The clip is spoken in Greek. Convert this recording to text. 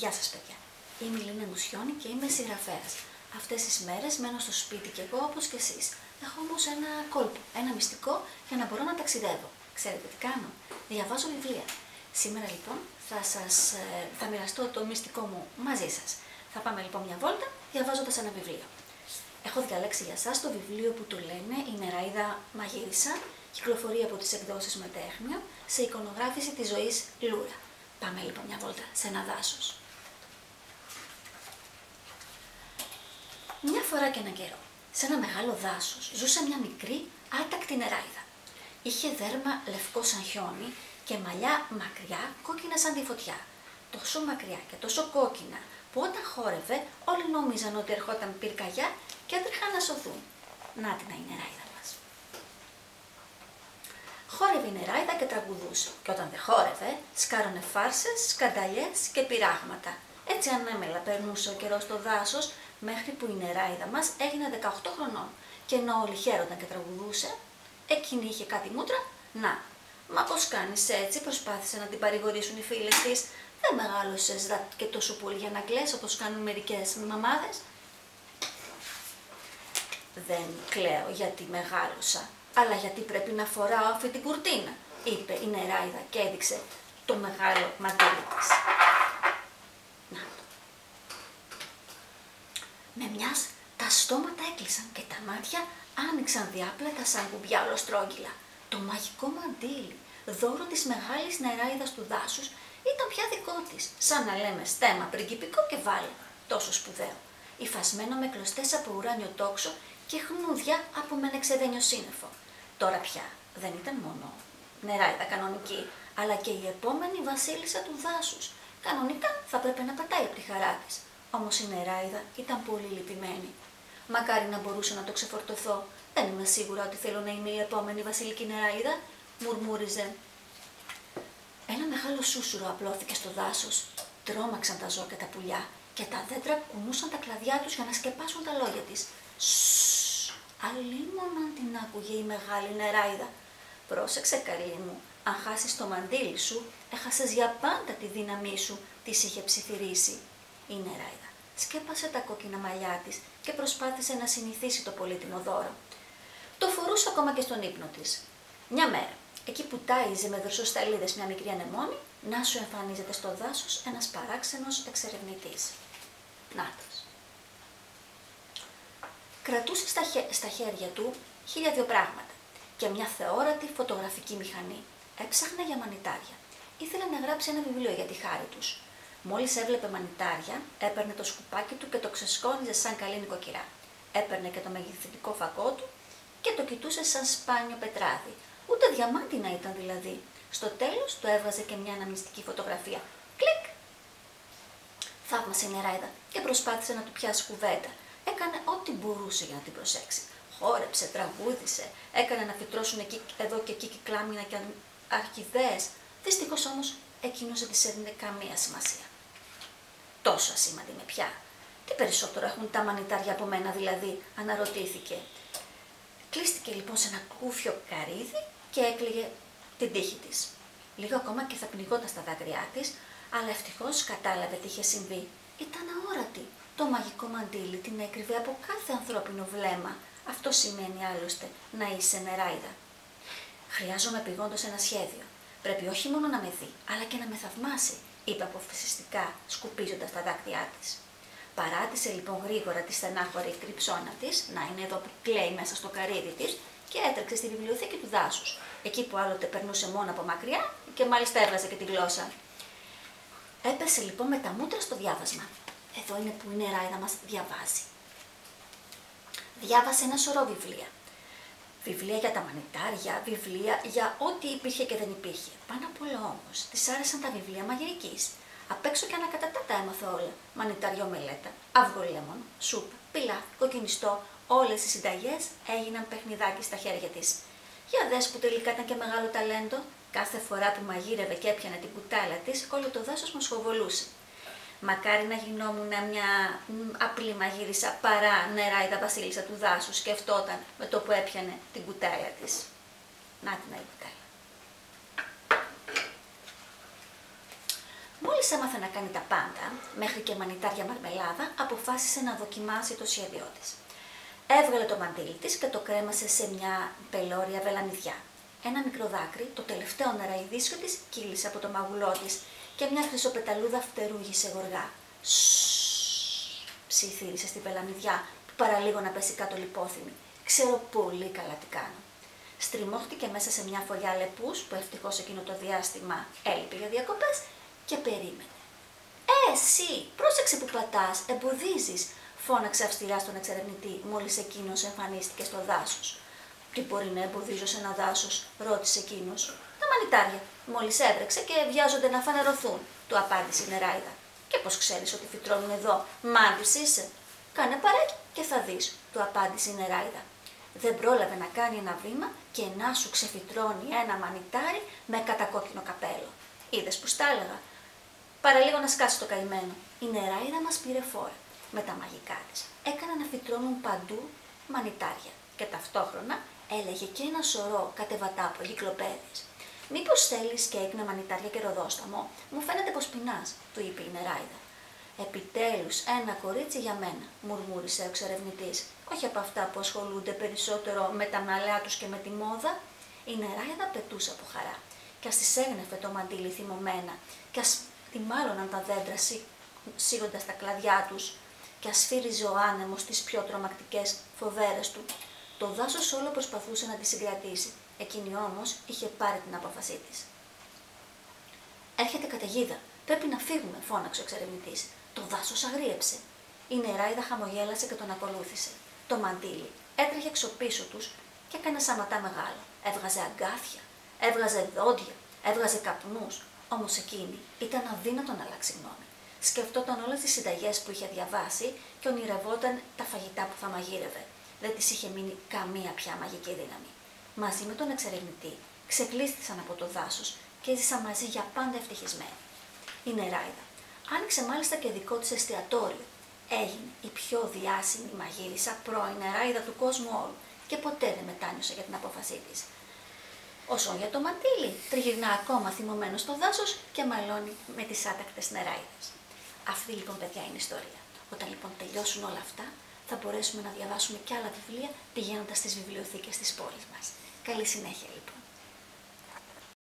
Γεια σας παιδιά. Είμαι η Λίνα Μουσιώνη και είμαι συγγραφέας. Αυτές τις μέρες μένω στο σπίτι και εγώ όπως και εσείς. Έχω όμως ένα κόλπο, ένα μυστικό για να μπορώ να ταξιδεύω. Ξέρετε τι κάνω. Διαβάζω βιβλία. Σήμερα λοιπόν θα, σας, ε, θα μοιραστώ το μυστικό μου μαζί σας. Θα πάμε λοιπόν μια βόλτα διαβάζοντας ένα βιβλίο. Έχω διαλέξει για σας το βιβλίο που του λένε «Η νεράιδα μαγείρισα», κυκλοφορεί από τις εκδόσεις Μετέχνιο, σε εικονογράφηση της ζωής Λούρα. Πάμε λοιπόν μια βόλτα σε ένα δάσος. Μια φορά και έναν καιρό, σε ένα μεγάλο δάσος, ζούσε μια μικρή, άτακτη νεράιδα. Είχε δέρμα λευκό σαν χιόνι και μαλλιά μακριά, κόκκινα σαν τη φωτιά. Τόσο μακριά και τόσο κόκκινα, που όταν χόρευε όλοι νόμιζαν ότι ερχόταν πυρκαγιά και έτρεχαν να σωθούν. Να την η νεράιδα μας. Χόρευε η νεράιδα και τραγουδούσε και όταν δεν χόρευε σκάρωνε φάρσες, σκανταλιές και πειράγματα. Έτσι ανέμελα περνούσε ο καιρός στο δάσος μέχρι που η νεράιδα μας έγινε 18 χρονών και ενώ όλοι χαίρονταν και τραγουδούσε, εκείνη είχε κάτι μούτρα, να, Μα πώς κάνεις έτσι, προσπάθησε να την παρηγορήσουν οι φίλες της. Δεν μεγάλωσες και τόσο πολύ για να κλαις όπως κάνουν μερικές μαμάδες. Δεν κλαίω γιατί μεγάλωσα, αλλά γιατί πρέπει να φοράω αυτή την κουρτίνα, είπε η νεράιδα και έδειξε το μεγάλο μαντίλι της. Να Με μιας τα στόματα έκλεισαν και τα μάτια άνοιξαν διάπλατα σαν κουμπιά ολοστρόγγυλα. Το μαγικό μαντίλι, δώρο της μεγάλης νεράιδας του δάσους, ήταν πια δικό της, σαν να λέμε στέμα πριγκιπικό και βάλε, τόσο σπουδαίο, υφασμένο με κλωστές από ουράνιο τόξο και χνούδια από μενεξεδένιο σύννεφο. Τώρα πια δεν ήταν μόνο νεράιδα κανονική, αλλά και η επόμενη βασίλισσα του δάσους. Κανονικά θα πρέπει να πατάει από τη χαρά της. Όμως η νεράιδα ήταν πολύ λυπημένη. Μακάρι να μπορούσα να το ξεφορτωθώ, δεν είμαι σίγουρα ότι θέλω να είμαι η επόμενη βασιλική νεράιδα, μουρμούριζε. Ένα μεγάλο σούσουρο απλώθηκε στο δάσος. Τρώμαξαν τα ζώα και τα πουλιά και τα δέντρα κουνούσαν τα κλαδιά τους για να σκεπάσουν τα λόγια της. Σσσσ, αλίμοναν την άκουγε η μεγάλη νεράιδα. Πρόσεξε καλή μου, αν χάσει το μαντίλι σου, έχασε για πάντα τη δύναμή σου, τη είχε ψιθυρίσει. Η νεράιδα σκέπασε τα κόκκινα μαλλιά της και προσπάθησε να συνηθίσει το πολύτιμο δώρο. Το φορούσε ακόμα και στον ύπνο της. Μια μέρα, εκεί που τάιζε με δροσοσταλίδες μια μικρή ανεμόνη, να σου εμφανίζεται στο δάσος ένας παράξενος εξερευνητής. Νάτος. Κρατούσε στα, στα χέρια του χίλια δύο πράγματα και μια θεόρατη φωτογραφική μηχανή. Έψαχνε για μανιτάρια. Ήθελε να γράψει ένα βιβλίο για τη χάρη τους. Μόλις έβλεπε μανιτάρια, έπαιρνε το σκουπάκι του και το ξεσκόνιζε σαν καλή νοικοκυρά. Έπαιρνε και το μεγεθυντικό φακό του και το κοιτούσε σαν σπάνιο πετράδι. Ούτε διαμάντι να ήταν δηλαδή. Στο τέλος του έβγαζε και μια αναμνηστική φωτογραφία. Κλικ! Θαύμασε η νεράιδα και προσπάθησε να του πιάσει κουβέντα. Έκανε ό,τι μπορούσε για να την προσέξει. Χόρεψε, τραγούδισε, έκανε να φυτρώσουν εκεί, εδώ και εκεί κυκλάμινα και αρχιδέες. Δυστυχώς όμως εκείνος δεν της έδινε καμία σημασία. Τόσο ασήμαντη με πια. Τι περισσότερο έχουν τα μανιτάρια από μένα δηλαδή, αναρωτήθηκε. Κλείστηκε λοιπόν σε ένα κούφιο καρύδι και έκλειγε την τύχη της. Λίγο ακόμα και θα πνιγόταν στα δάκρυά της, αλλά ευτυχώς κατάλαβε τι είχε συμβεί. Ήταν αόρατη. Το μαγικό μαντίλι την έκρυβε από κάθε ανθρώπινο βλέμμα. Αυτό σημαίνει άλλωστε να είσαι νεράιδα. Χρειάζομαι επιγόντω ένα σχέδιο. Πρέπει όχι μόνο να με δει, αλλά και να με θαυμάσει, είπε αποφασιστικά, σκουπίζοντας τα δάκτυά της. Παράτησε λοιπόν γρήγορα τη στενάχωρη κρυψώνα της, να είναι εδώ που κλαίει μέσα στο καρύδι της, και έτρεξε στη βιβλιοθήκη του δάσους, εκεί που άλλοτε περνούσε μόνο από μακριά και μάλιστα έβγαζε και τη γλώσσα. Έπεσε λοιπόν με τα μούτρα στο διάβασμα. Εδώ είναι που η νεράιδα μας διαβάζει. Διάβασε ένα σωρό βιβλία. Βιβλία για τα μανιτάρια, βιβλία για ό,τι υπήρχε και δεν υπήρχε. Πάνω απ' όλα όμως, της άρεσαν τα βιβλία μαγειρικής. Απ' έξω και ανακατατά τα έμαθα όλα. Μανιταριό μελέτα, αυγό λέμον, σούπα, πιλά, κοκκινιστό, όλες οι συνταγές έγιναν παιχνιδάκι στα χέρια της. Για δες που τελικά ήταν και μεγάλο ταλέντο, κάθε φορά που μαγείρευε και έπιανε την κουτάλα της, όλο το δάσο μας σχοβολούσε. Μακάρι να γινόμουν μια απλή μαγείρισα παρά νεράιδα βασίλισσα του δάσου, σκεφτόταν με το που έπιανε την κουτάλα της. Να την η κουτάλα. Μόλις Μόλις έμαθε να κάνει τα πάντα, μέχρι και μανιτάρια μαρμελάδα, αποφάσισε να δοκιμάσει το σχέδιό της. Έβγαλε το μαντίλι της και το κρέμασε σε μια πελώρια βελανιδιά. Ένα μικρό δάκρυ, το τελευταίο νεραϊδίσιο της, κύλησε από το μαγουλό της και μια χρυσοπεταλούδα φτερούγησε γοργά. ψιθύρισε στη βελανιδιά που παραλίγο να πέσει κάτω λιπόθυμη. Ξέρω πολύ καλά τι κάνω. Στριμώχτηκε μέσα σε μια φωλιά λεπούς που ευτυχώ εκείνο το διάστημα έλειπε για διακοπές και περίμενε. Ε, εσύ, πρόσεξε που πατάς, εμποδίζεις, φώναξε αυστηρά στον εξερευνητή μόλι εκείνο εμφανίστηκε στο δάσο. Τι μπορεί να εμποδίζω σε ένα δάσο, ρώτησε εκείνο. Τα μανιτάρια. Μόλις έβρεξε και βιάζονται να φανερωθούν, του απάντησε η νεράιδα. Και πώς ξέρεις ότι φυτρώνουν εδώ, μάντη είσαι. Κάνε παρέκει και θα δεις, του απάντησε η νεράιδα. Δεν πρόλαβε να κάνει ένα βήμα και να σου ξεφυτρώνει ένα μανιτάρι με κατακόκκινο καπέλο. Είδες που στα έλεγα. Παραλίγο να σκάσει το καημένο. Η νεράιδα μας πήρε φόρα με τα μαγικά της. Έκανα να φυτρώνουν παντού μανιτάρια και ταυτόχρονα έλεγε και ένα σωρό κατεβατά από κυκλοπαίδες. Μήπως θέλεις κέικ με μανιτάρια και ροδόσταμο, μου φαίνεται πως πεινάς, του είπε η νεράιδα. Επιτέλους, ένα κορίτσι για μένα, μουρμούρισε ο εξερευνητής, όχι από αυτά που ασχολούνται περισσότερο με τα μαλλιά τους και με τη μόδα. Η νεράιδα πετούσε από χαρά και ας της έγνεφε το μαντίλι θυμωμένα και ας τη μάλλοναν τα δέντρα σίγοντας τα κλαδιά τους και ασφύριζε ο άνεμος τις πιο τρομακτικές φοβέρες του. Το δάσος όλο προσπαθούσε να τη συγκρατήσει. Εκείνη όμως είχε πάρει την απόφασή της. Έρχεται καταιγίδα. Πρέπει να φύγουμε, φώναξε ο εξερευνητής. Το δάσος αγρίεψε. Η νεράιδα χαμογέλασε και τον ακολούθησε. Το μαντίλι έτρεχε εξωπίσω τους και έκανε σαματά μεγάλο. Έβγαζε αγκάθια, έβγαζε δόντια, έβγαζε καπνούς. Όμως εκείνη ήταν αδύνατο να αλλάξει γνώμη σκεφτόταν όλες τις συνταγές που είχε διαβάσει και ονειρευόταν τα φαγητά που θα μαγείρευε. Δεν της είχε μείνει καμία πια μαγική δύναμη. Μαζί με τον εξερευνητή ξεκλείστησαν από το δάσος και έζησαν μαζί για πάντα ευτυχισμένοι. Η Νεράιδα άνοιξε μάλιστα και δικό της εστιατόριο. Έγινε η πιο διάσημη μαγείρισα πρώην Νεράιδα του κόσμου όλου και ποτέ δεν μετάνιωσε για την απόφασή της. Όσο για το μαντίλι, τριγυρνά ακόμα θυμωμένος στο δάσος και μαλώνει με τις άτακτες νεράιδες. Αυτή λοιπόν παιδιά είναι η ιστορία. Όταν λοιπόν τελειώσουν όλα αυτά, θα μπορέσουμε να διαβάσουμε και άλλα βιβλία πηγαίνοντας στις βιβλιοθήκες της πόλης μας. Καλή συνέχεια λοιπόν.